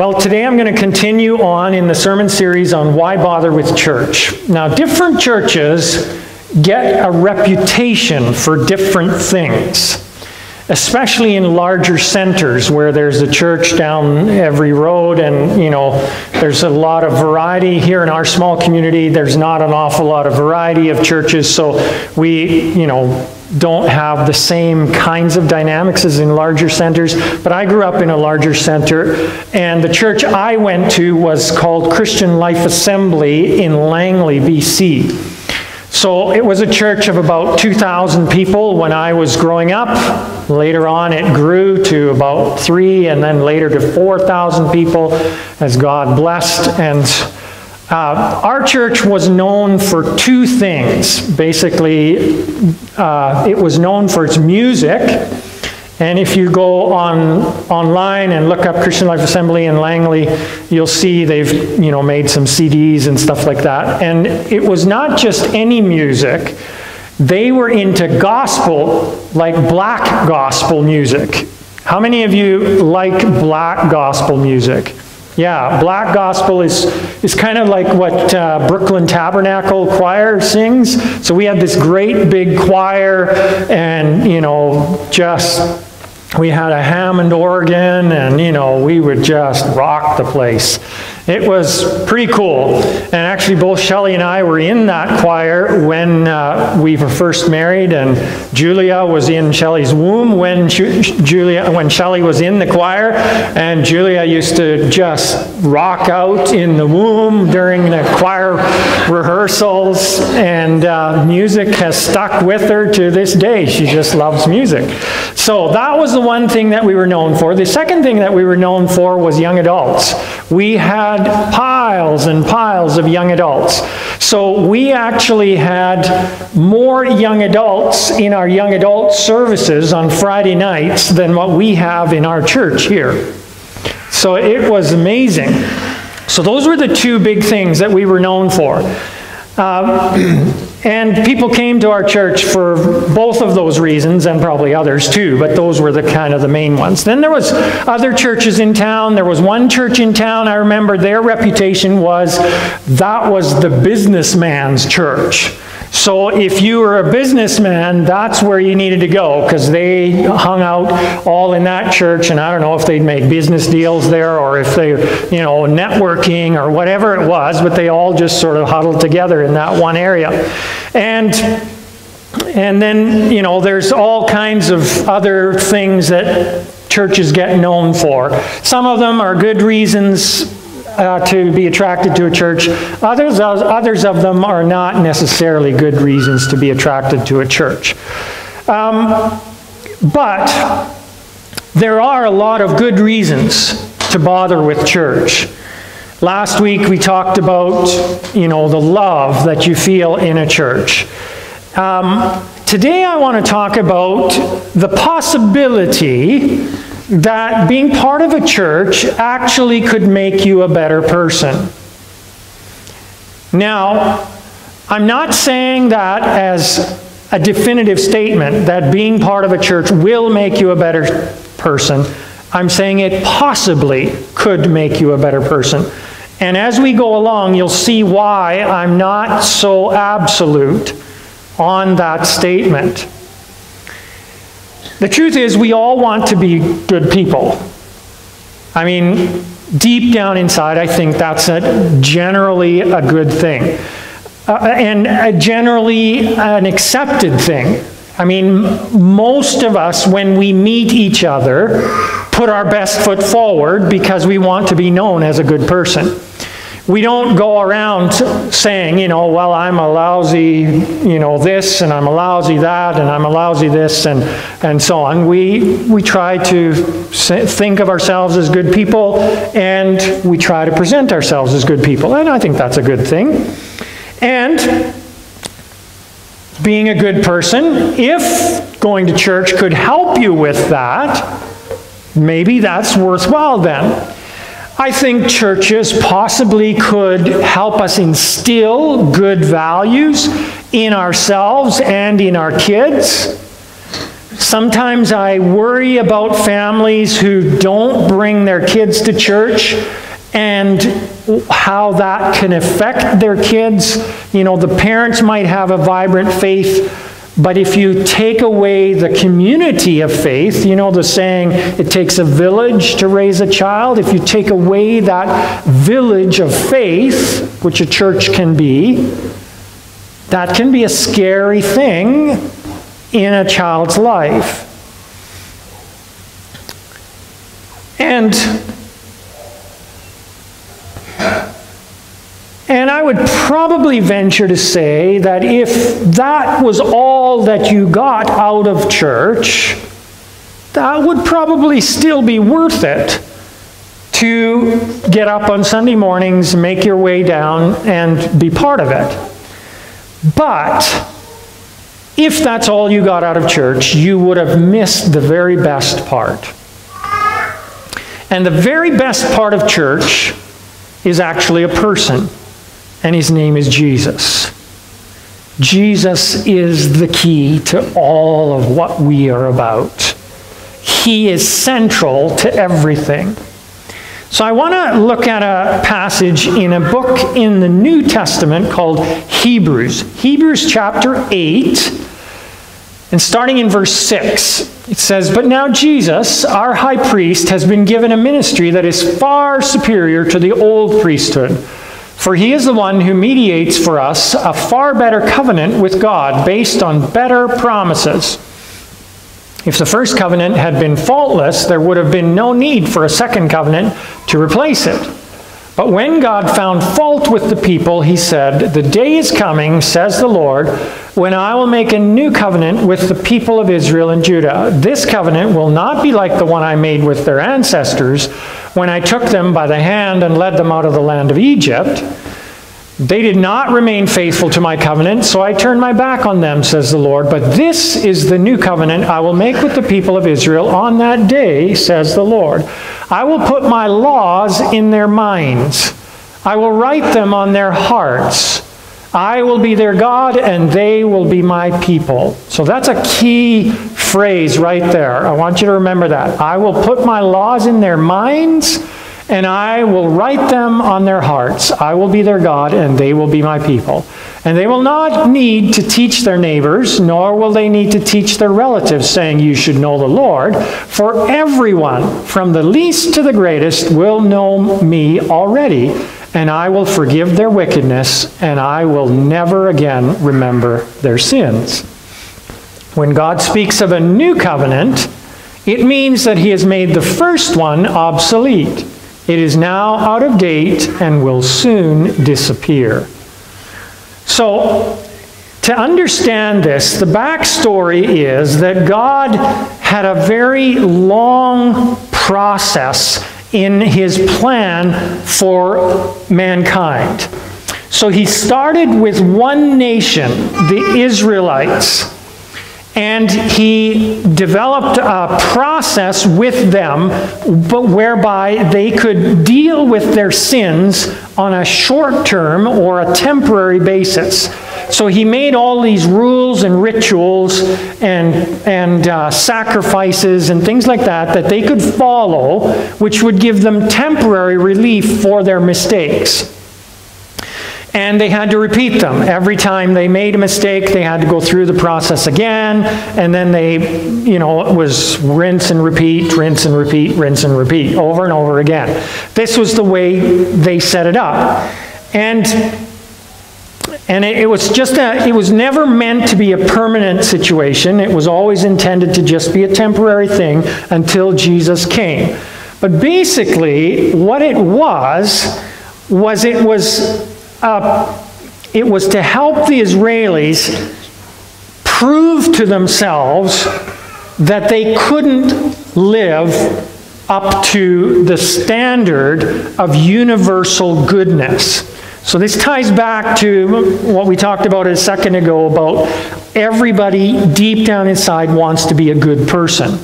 Well, today I'm going to continue on in the sermon series on why bother with church. Now, different churches get a reputation for different things, especially in larger centers where there's a church down every road and, you know, there's a lot of variety. Here in our small community, there's not an awful lot of variety of churches, so we, you know, don't have the same kinds of dynamics as in larger centers. But I grew up in a larger center, and the church I went to was called Christian Life Assembly in Langley, BC. So it was a church of about 2,000 people when I was growing up. Later on, it grew to about three, and then later to 4,000 people as God blessed. And uh, our church was known for two things. Basically, uh, it was known for its music. And if you go on online and look up Christian Life Assembly in Langley, you'll see they've you know made some CDs and stuff like that. And it was not just any music; they were into gospel, like black gospel music. How many of you like black gospel music? Yeah, black gospel is, is kind of like what uh, Brooklyn Tabernacle Choir sings. So we had this great big choir, and, you know, just we had a Hammond organ, and, you know, we would just rock the place. It was pretty cool. And actually, both Shelley and I were in that choir when uh, we were first married, and Julia was in Shelley's womb when Julia, when Shelley was in the choir, and Julia used to just rock out in the womb during the choir rehearsals, and uh, music has stuck with her to this day. She just loves music. So that was the one thing that we were known for. The second thing that we were known for was young adults. We had had piles and piles of young adults. So we actually had more young adults in our young adult services on Friday nights than what we have in our church here. So it was amazing. So those were the two big things that we were known for. Um, and people came to our church for both of those reasons and probably others too, but those were the kind of the main ones. Then there was other churches in town. There was one church in town, I remember their reputation was that was the businessman's church. So if you were a businessman, that's where you needed to go because they hung out all in that church, and I don't know if they'd make business deals there or if they, you know, networking or whatever it was, but they all just sort of huddled together in that one area. And and then, you know, there's all kinds of other things that churches get known for. Some of them are good reasons uh, to be attracted to a church. Others, others of them are not necessarily good reasons to be attracted to a church. Um, but there are a lot of good reasons to bother with church. Last week we talked about, you know, the love that you feel in a church. Um, today I want to talk about the possibility that being part of a church actually could make you a better person. Now, I'm not saying that as a definitive statement that being part of a church will make you a better person. I'm saying it possibly could make you a better person. And as we go along, you'll see why I'm not so absolute on that statement. The truth is, we all want to be good people. I mean, deep down inside, I think that's a, generally a good thing. Uh, and generally an accepted thing. I mean, most of us, when we meet each other, put our best foot forward because we want to be known as a good person we don't go around saying, you know, well, I'm a lousy, you know, this, and I'm a lousy that, and I'm a lousy this, and, and so on. We, we try to think of ourselves as good people, and we try to present ourselves as good people, and I think that's a good thing. And being a good person, if going to church could help you with that, maybe that's worthwhile then. I think churches possibly could help us instill good values in ourselves and in our kids. Sometimes I worry about families who don't bring their kids to church and how that can affect their kids. You know, the parents might have a vibrant faith, but if you take away the community of faith, you know the saying, it takes a village to raise a child. If you take away that village of faith, which a church can be, that can be a scary thing in a child's life. And And I would probably venture to say that if that was all that you got out of church, that would probably still be worth it to get up on Sunday mornings, make your way down, and be part of it. But if that's all you got out of church, you would have missed the very best part. And the very best part of church is actually a person and his name is Jesus. Jesus is the key to all of what we are about. He is central to everything. So I want to look at a passage in a book in the New Testament called Hebrews. Hebrews chapter 8, and starting in verse 6, it says, But now Jesus, our high priest, has been given a ministry that is far superior to the old priesthood for he is the one who mediates for us a far better covenant with God based on better promises. If the first covenant had been faultless, there would have been no need for a second covenant to replace it. But when God found fault with the people, he said, The day is coming, says the Lord, when I will make a new covenant with the people of Israel and Judah. This covenant will not be like the one I made with their ancestors when I took them by the hand and led them out of the land of Egypt. They did not remain faithful to my covenant, so I turned my back on them, says the Lord. But this is the new covenant I will make with the people of Israel on that day, says the Lord. I will put my laws in their minds, I will write them on their hearts. I will be their God and they will be my people. So that's a key phrase right there. I want you to remember that. I will put my laws in their minds and I will write them on their hearts. I will be their God and they will be my people. And they will not need to teach their neighbors, nor will they need to teach their relatives, saying, You should know the Lord. For everyone, from the least to the greatest, will know me already and I will forgive their wickedness, and I will never again remember their sins. When God speaks of a new covenant, it means that he has made the first one obsolete. It is now out of date and will soon disappear. So, to understand this, the backstory is that God had a very long process in his plan for mankind. So he started with one nation, the Israelites, and he developed a process with them but whereby they could deal with their sins on a short term or a temporary basis. So he made all these rules and rituals and, and uh, sacrifices and things like that that they could follow, which would give them temporary relief for their mistakes. And they had to repeat them. Every time they made a mistake, they had to go through the process again. And then they, you know, it was rinse and repeat, rinse and repeat, rinse and repeat, over and over again. This was the way they set it up. And and it, it, was just a, it was never meant to be a permanent situation. It was always intended to just be a temporary thing until Jesus came. But basically, what it was, was it was, uh, it was to help the Israelis prove to themselves that they couldn't live up to the standard of universal goodness. So this ties back to what we talked about a second ago about everybody deep down inside wants to be a good person.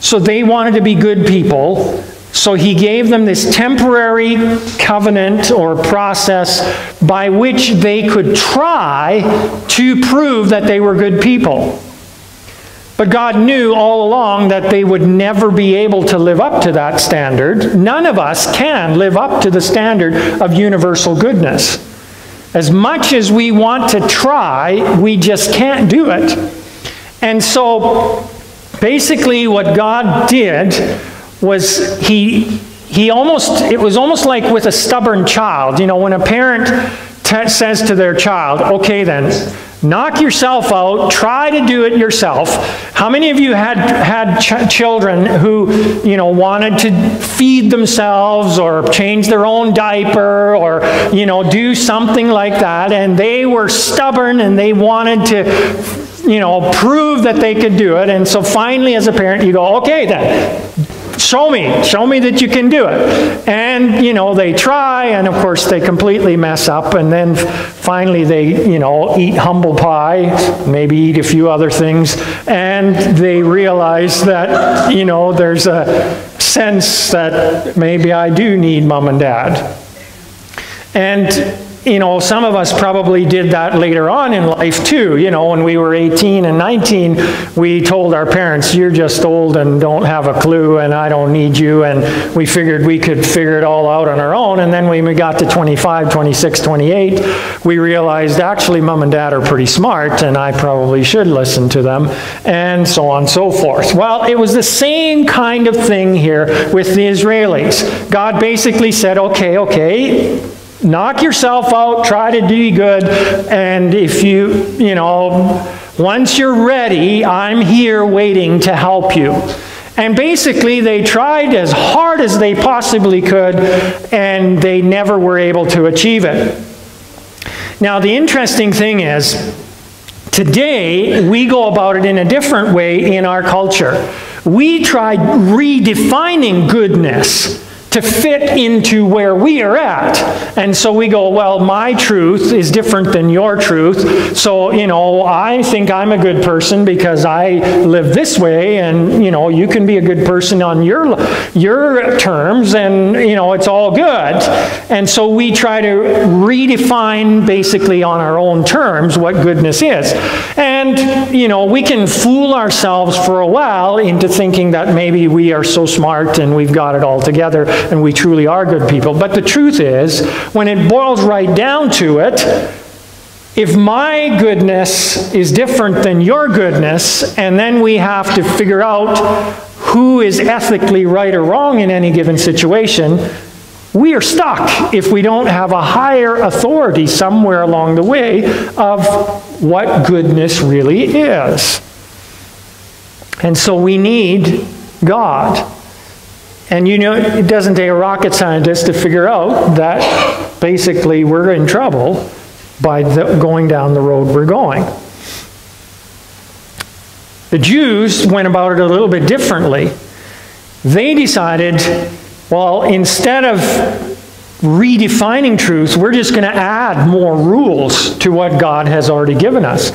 So they wanted to be good people. So he gave them this temporary covenant or process by which they could try to prove that they were good people. But God knew all along that they would never be able to live up to that standard. None of us can live up to the standard of universal goodness. As much as we want to try, we just can't do it. And so basically what God did was he he almost it was almost like with a stubborn child. You know, when a parent says to their child, "Okay then, Knock yourself out. Try to do it yourself. How many of you had had ch children who, you know, wanted to feed themselves or change their own diaper or, you know, do something like that, and they were stubborn and they wanted to, you know, prove that they could do it, and so finally, as a parent, you go, okay, then show me, show me that you can do it. And, you know, they try, and of course they completely mess up, and then finally they, you know, eat humble pie, maybe eat a few other things, and they realize that, you know, there's a sense that maybe I do need mom and dad. And you know, some of us probably did that later on in life too. You know, when we were 18 and 19, we told our parents, you're just old and don't have a clue and I don't need you. And we figured we could figure it all out on our own. And then when we got to 25, 26, 28, we realized actually mom and dad are pretty smart and I probably should listen to them and so on and so forth. Well, it was the same kind of thing here with the Israelis. God basically said, okay, okay, knock yourself out, try to do good, and if you, you know, once you're ready, I'm here waiting to help you. And basically, they tried as hard as they possibly could, and they never were able to achieve it. Now, the interesting thing is, today we go about it in a different way in our culture. We tried redefining goodness to fit into where we are at. And so we go, well, my truth is different than your truth. So, you know, I think I'm a good person because I live this way and, you know, you can be a good person on your your terms and, you know, it's all good. And so we try to redefine basically on our own terms what goodness is. And, you know, we can fool ourselves for a while into thinking that maybe we are so smart and we've got it all together and we truly are good people. But the truth is, when it boils right down to it, if my goodness is different than your goodness, and then we have to figure out who is ethically right or wrong in any given situation, we are stuck if we don't have a higher authority somewhere along the way of what goodness really is. And so we need God. And you know, it doesn't take a rocket scientist to figure out that basically we're in trouble by the, going down the road we're going. The Jews went about it a little bit differently. They decided, well, instead of redefining truth, we're just going to add more rules to what God has already given us.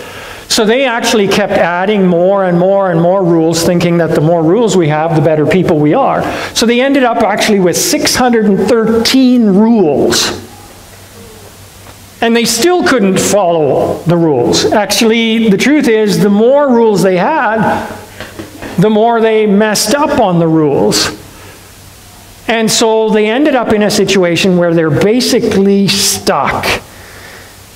So they actually kept adding more and more and more rules, thinking that the more rules we have, the better people we are. So they ended up actually with 613 rules. And they still couldn't follow the rules. Actually, the truth is, the more rules they had, the more they messed up on the rules. And so they ended up in a situation where they're basically stuck.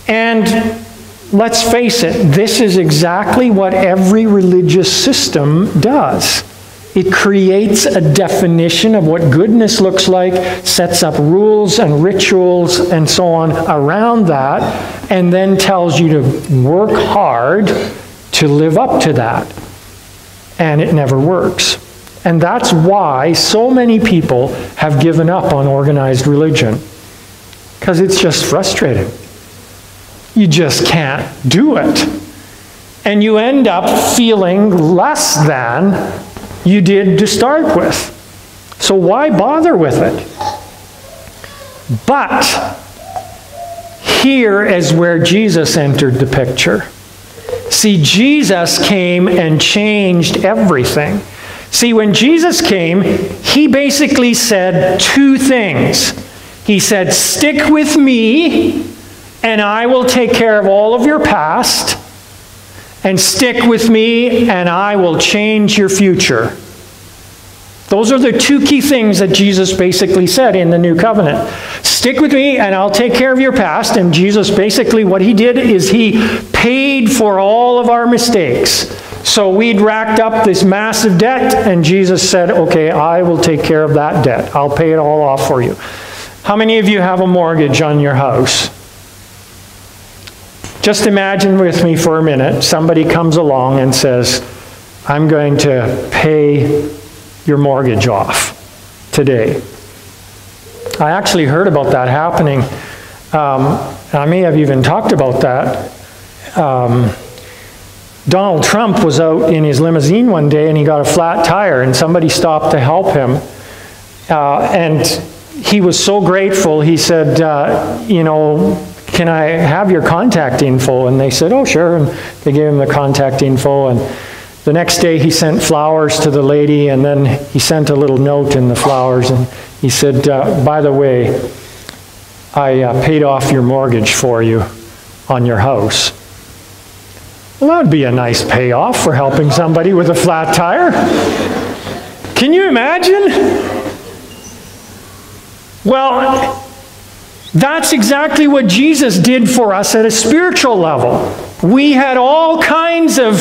And let's face it, this is exactly what every religious system does. It creates a definition of what goodness looks like, sets up rules and rituals and so on around that, and then tells you to work hard to live up to that. And it never works. And that's why so many people have given up on organized religion, because it's just frustrating. You just can't do it. And you end up feeling less than you did to start with. So why bother with it? But here is where Jesus entered the picture. See, Jesus came and changed everything. See, when Jesus came, he basically said two things. He said, Stick with me and I will take care of all of your past. and stick with me, and I will change your future. Those are the two key things that Jesus basically said in the new covenant. Stick with me and I'll take care of your past. And Jesus basically, what he did is he paid for all of our mistakes. So we'd racked up this massive debt, and Jesus said, Okay, I will take care of that debt. I'll pay it all off for you. How many of you have a mortgage on your house? Just imagine with me for a minute somebody comes along and says, I'm going to pay your mortgage off today. I actually heard about that happening. Um, I may have even talked about that. Um, Donald Trump was out in his limousine one day and he got a flat tire, and somebody stopped to help him. Uh, and he was so grateful, he said, uh, You know, can I have your contact info? And they said, Oh, sure. And they gave him the contact info. And the next day he sent flowers to the lady, and then he sent a little note in the flowers. And he said, uh, By the way, I uh, paid off your mortgage for you on your house. Well, that would be a nice payoff for helping somebody with a flat tire. Can you imagine? Well, that's exactly what Jesus did for us at a spiritual level. We had all kinds of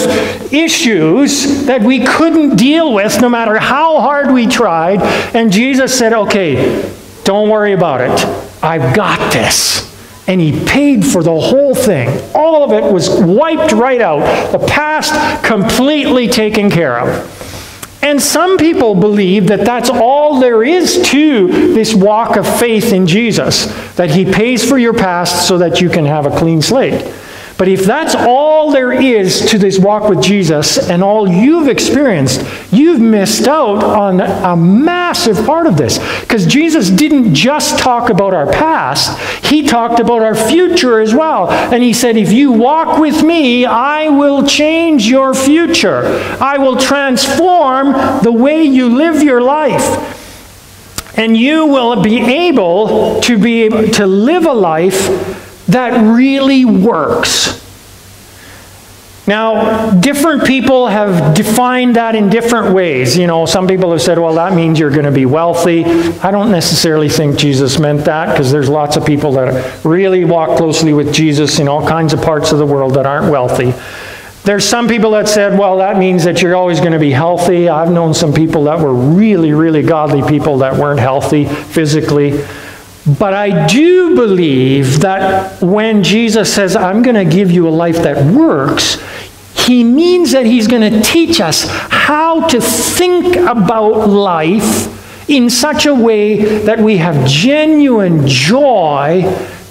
issues that we couldn't deal with no matter how hard we tried. And Jesus said, okay, don't worry about it. I've got this. And he paid for the whole thing. All of it was wiped right out. The past completely taken care of. And some people believe that that's all there is to this walk of faith in Jesus, that he pays for your past so that you can have a clean slate. But if that's all there is to this walk with Jesus and all you've experienced, you've missed out on a massive part of this. Because Jesus didn't just talk about our past, he talked about our future as well. And he said, If you walk with me, I will change your future, I will transform the way you live your life and you will be able to be able to live a life that really works. Now, different people have defined that in different ways. You know, some people have said, well, that means you're going to be wealthy. I don't necessarily think Jesus meant that because there's lots of people that really walk closely with Jesus in all kinds of parts of the world that aren't wealthy. There's some people that said, well, that means that you're always going to be healthy. I've known some people that were really, really godly people that weren't healthy physically. But I do believe that when Jesus says, I'm going to give you a life that works, he means that he's going to teach us how to think about life in such a way that we have genuine joy,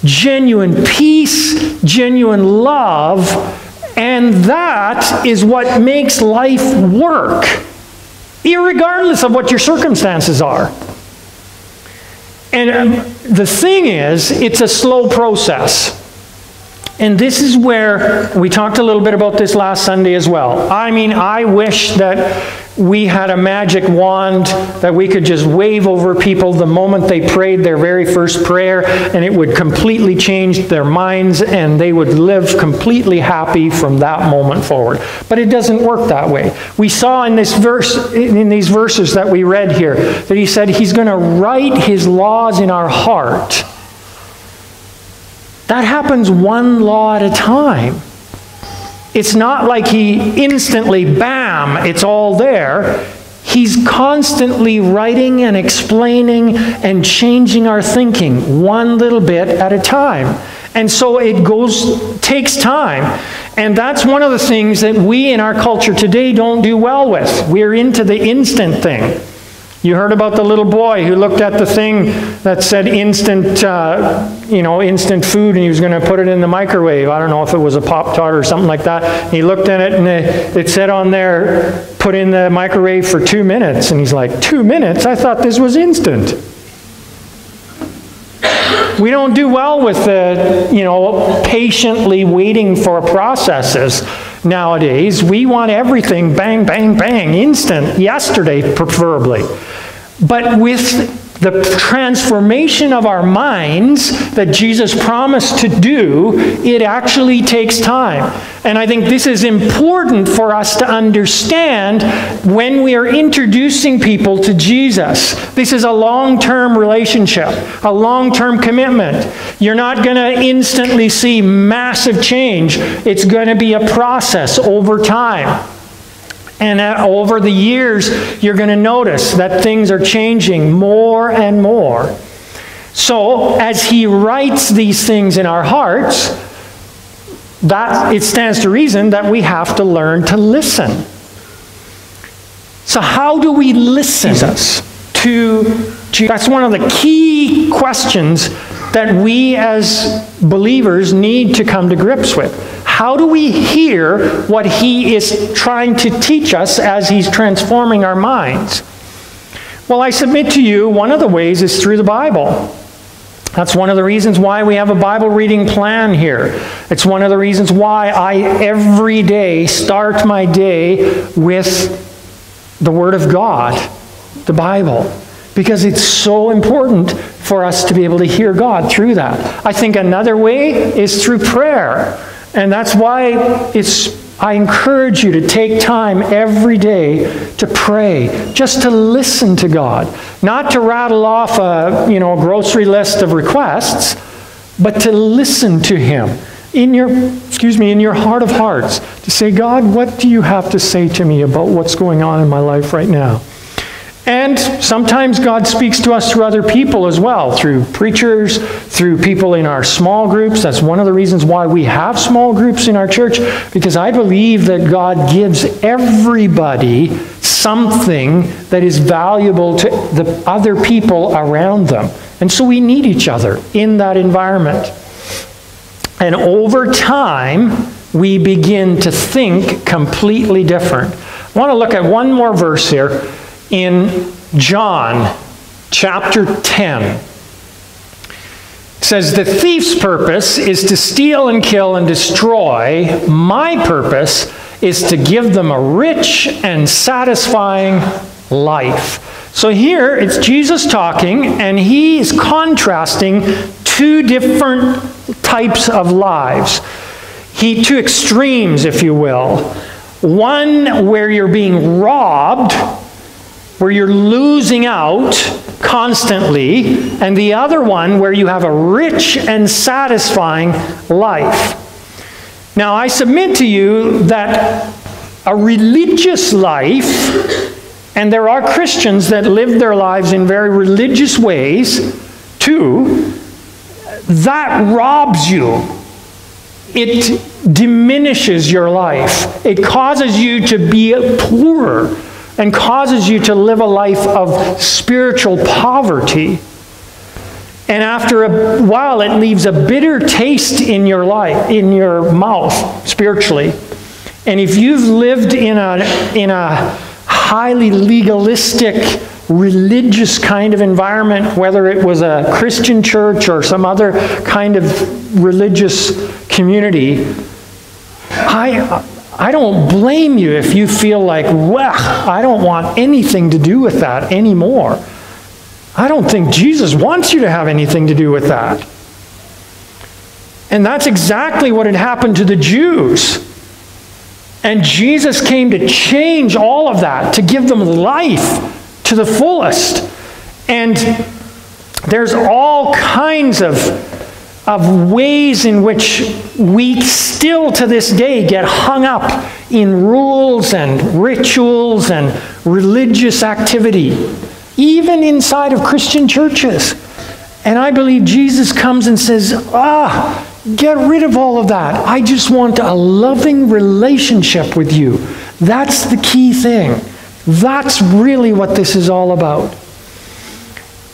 genuine peace, genuine love, and that is what makes life work, regardless of what your circumstances are. And um, the thing is, it's a slow process. And this is where we talked a little bit about this last Sunday as well. I mean, I wish that we had a magic wand that we could just wave over people the moment they prayed their very first prayer and it would completely change their minds and they would live completely happy from that moment forward. But it doesn't work that way. We saw in this verse in these verses that we read here that he said he's going to write his laws in our heart. That happens one law at a time. It's not like he instantly, bam, it's all there. He's constantly writing and explaining and changing our thinking one little bit at a time. And so it goes takes time. And that's one of the things that we in our culture today don't do well with. We're into the instant thing. You heard about the little boy who looked at the thing that said instant, uh, you know, instant food, and he was going to put it in the microwave. I don't know if it was a Pop Tart or something like that. He looked at it, and it, it said on there, put in the microwave for two minutes. And he's like, two minutes? I thought this was instant. We don't do well with the, you know, patiently waiting for processes nowadays. We want everything bang, bang, bang, instant, yesterday preferably. But with the transformation of our minds that Jesus promised to do, it actually takes time. And I think this is important for us to understand when we are introducing people to Jesus. This is a long term relationship, a long term commitment. You're not going to instantly see massive change, it's going to be a process over time. And uh, over the years, you're going to notice that things are changing more and more. So, as he writes these things in our hearts, that it stands to reason that we have to learn to listen. So, how do we listen to Jesus? That's one of the key questions that we as believers need to come to grips with. How do we hear what he is trying to teach us as he's transforming our minds? Well, I submit to you, one of the ways is through the Bible. That's one of the reasons why we have a Bible reading plan here. It's one of the reasons why I every day start my day with the Word of God, the Bible, because it's so important for us to be able to hear God through that. I think another way is through prayer. And that's why it's I encourage you to take time every day to pray, just to listen to God, not to rattle off a, you know, a grocery list of requests, but to listen to him in your excuse me in your heart of hearts to say god what do you have to say to me about what's going on in my life right now and sometimes God speaks to us through other people as well, through preachers, through people in our small groups. That's one of the reasons why we have small groups in our church, because I believe that God gives everybody something that is valuable to the other people around them. And so we need each other in that environment. And over time, we begin to think completely different. I want to look at one more verse here in John chapter 10. Says, The thief's purpose is to steal and kill and destroy. My purpose is to give them a rich and satisfying life. So here it's Jesus talking, and he is contrasting two different types of lives. He, two extremes, if you will. One where you're being robbed where you're losing out constantly, and the other one where you have a rich and satisfying life. Now, I submit to you that a religious life, and there are Christians that live their lives in very religious ways too, that robs you. It diminishes your life. It causes you to be poorer and causes you to live a life of spiritual poverty. And after a while, it leaves a bitter taste in your life, in your mouth, spiritually. And if you've lived in a, in a highly legalistic, religious kind of environment, whether it was a Christian church or some other kind of religious community, I, I don't blame you if you feel like, well, I don't want anything to do with that anymore. I don't think Jesus wants you to have anything to do with that. And that's exactly what had happened to the Jews. And Jesus came to change all of that, to give them life to the fullest. And there's all kinds of of ways in which we still to this day get hung up in rules and rituals and religious activity, even inside of Christian churches. And I believe Jesus comes and says, Ah, get rid of all of that. I just want a loving relationship with you. That's the key thing. That's really what this is all about.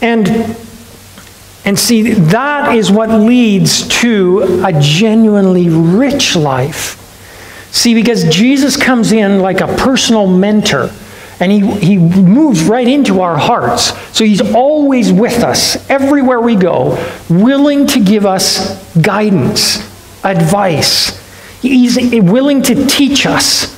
And and see, that is what leads to a genuinely rich life. See, because Jesus comes in like a personal mentor and he, he moves right into our hearts. So he's always with us, everywhere we go, willing to give us guidance, advice. He's willing to teach us.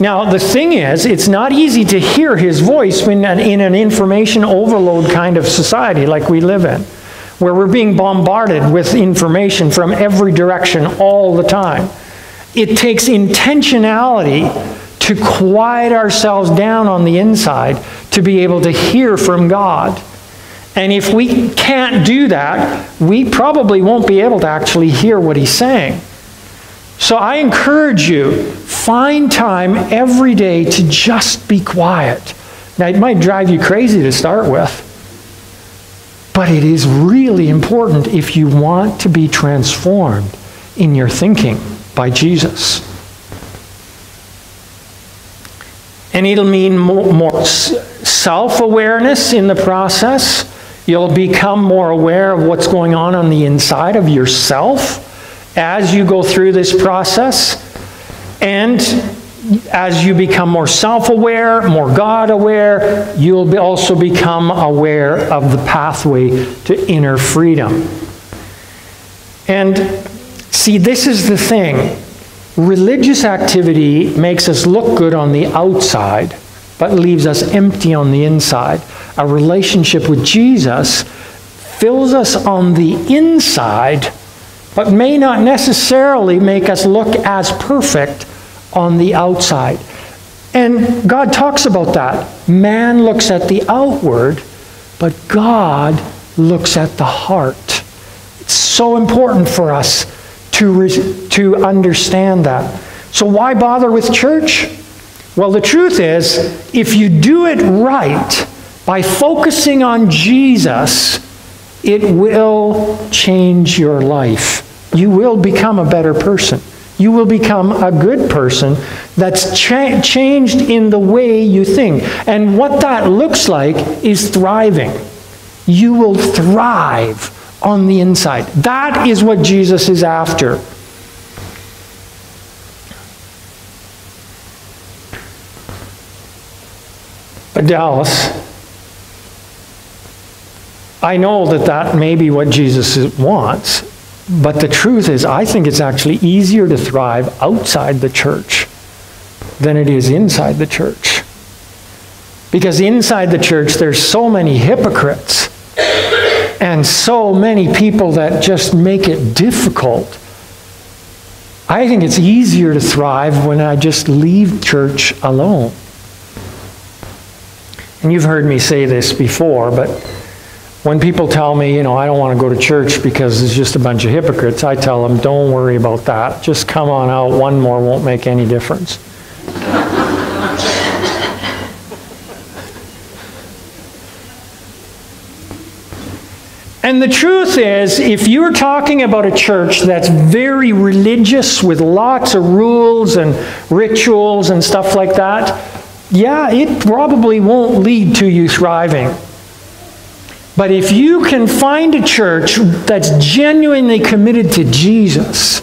Now, the thing is, it's not easy to hear his voice when in an information overload kind of society like we live in, where we're being bombarded with information from every direction all the time. It takes intentionality to quiet ourselves down on the inside to be able to hear from God. And if we can't do that, we probably won't be able to actually hear what he's saying. So I encourage you, find time every day to just be quiet. Now, it might drive you crazy to start with, but it is really important if you want to be transformed in your thinking by Jesus. And it'll mean more, more self awareness in the process. You'll become more aware of what's going on on the inside of yourself as you go through this process. And as you become more self aware, more God aware, you'll also become aware of the pathway to inner freedom. And see, this is the thing religious activity makes us look good on the outside, but leaves us empty on the inside. A relationship with Jesus fills us on the inside but may not necessarily make us look as perfect on the outside. And God talks about that. Man looks at the outward, but God looks at the heart. It's so important for us to, to understand that. So, why bother with church? Well, the truth is, if you do it right by focusing on Jesus, it will change your life. You will become a better person. You will become a good person that's cha- changed in the way you think. And what that looks like is thriving. You will thrive on the inside. That is what Jesus is after. But Dallas, I know that that may be what Jesus wants, but the truth is, I think it's actually easier to thrive outside the church than it is inside the church. Because inside the church, there's so many hypocrites and so many people that just make it difficult. I think it's easier to thrive when I just leave church alone. And you've heard me say this before, but when people tell me, you know, I don't want to go to church because it's just a bunch of hypocrites, I tell them, don't worry about that. Just come on out. One more won't make any difference. And the truth is, if you're talking about a church that's very religious with lots of rules and rituals and stuff like that, yeah, it probably won't lead to you thriving. But if you can find a church that's genuinely committed to Jesus,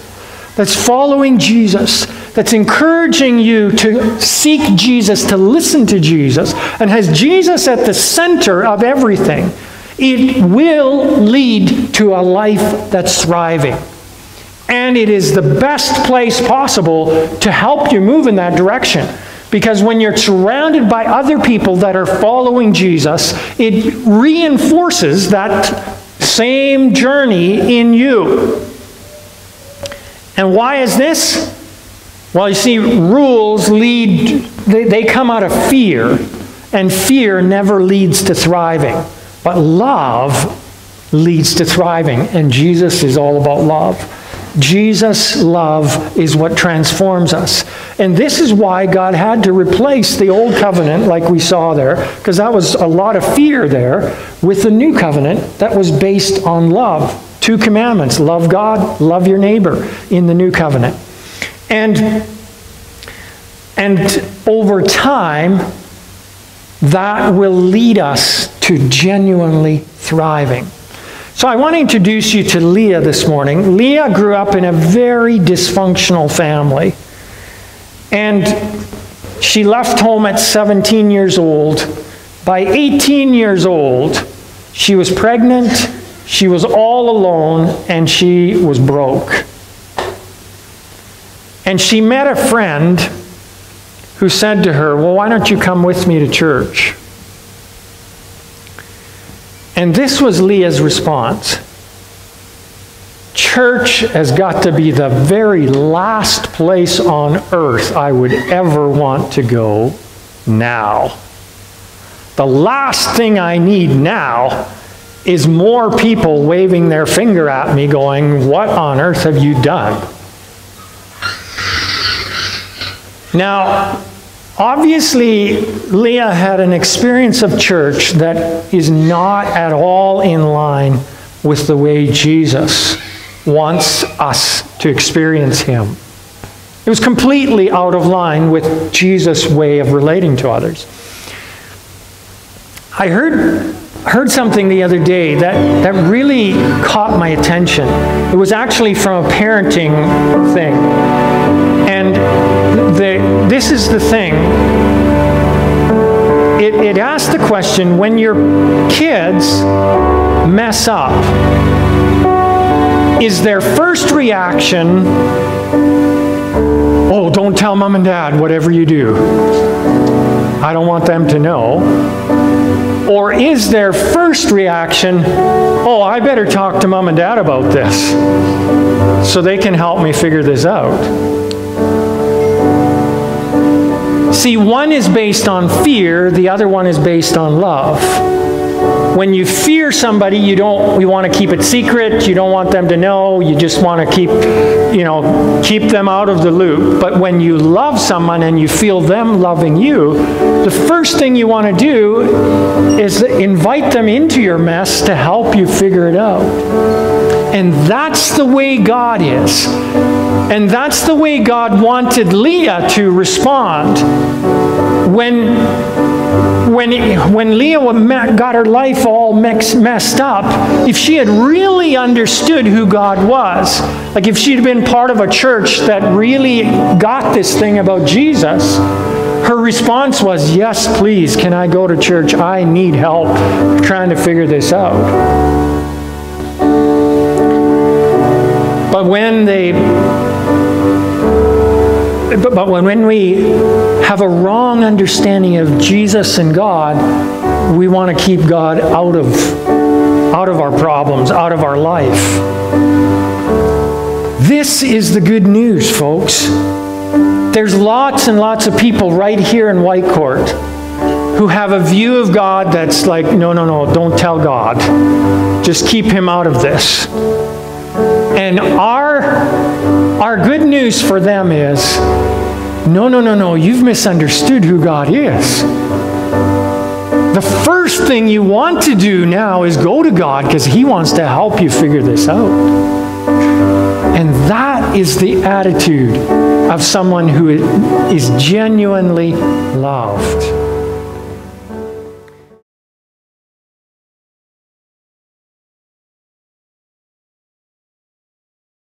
that's following Jesus, that's encouraging you to seek Jesus, to listen to Jesus, and has Jesus at the center of everything, it will lead to a life that's thriving. And it is the best place possible to help you move in that direction. Because when you're surrounded by other people that are following Jesus, it reinforces that same journey in you. And why is this? Well, you see, rules lead, they, they come out of fear, and fear never leads to thriving. But love leads to thriving, and Jesus is all about love. Jesus' love is what transforms us. And this is why God had to replace the old covenant, like we saw there, because that was a lot of fear there, with the new covenant that was based on love. Two commandments love God, love your neighbor in the new covenant. And, and over time, that will lead us to genuinely thriving. So I want to introduce you to Leah this morning. Leah grew up in a very dysfunctional family. And she left home at 17 years old. By 18 years old, she was pregnant, she was all alone, and she was broke. And she met a friend who said to her, Well, why don't you come with me to church? And this was Leah's response Church has got to be the very last place on earth I would ever want to go now. The last thing I need now is more people waving their finger at me, going, What on earth have you done? Now, obviously, Leah had an experience of church that is not at all in line with the way Jesus wants us to experience Him. It was completely out of line with Jesus' way of relating to others. I heard, heard something the other day that, that really caught my attention. It was actually from a parenting thing. And the, this is the thing. It, it asked the question when your kids mess up, is their first reaction, oh, don't tell mom and dad whatever you do? I don't want them to know. Or is their first reaction, oh, I better talk to mom and dad about this so they can help me figure this out? See, one is based on fear, the other one is based on love. When you fear somebody, you don't you want to keep it secret, you don't want them to know, you just want to keep, you know, keep them out of the loop. But when you love someone and you feel them loving you, the first thing you want to do is invite them into your mess to help you figure it out. And that's the way God is. And that's the way God wanted Leah to respond when when, when Leah got her life all messed up, if she had really understood who God was, like if she'd been part of a church that really got this thing about Jesus, her response was, Yes, please, can I go to church? I need help trying to figure this out. But when they but, but when we have a wrong understanding of Jesus and God, we want to keep God out of, out of our problems, out of our life. This is the good news, folks. There's lots and lots of people right here in Whitecourt who have a view of God that's like, no, no, no, don't tell God. Just keep him out of this. And our, our good news for them is no, no, no, no, you've misunderstood who God is. The first thing you want to do now is go to God because He wants to help you figure this out. And that is the attitude of someone who is genuinely loved.